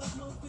myself no fear.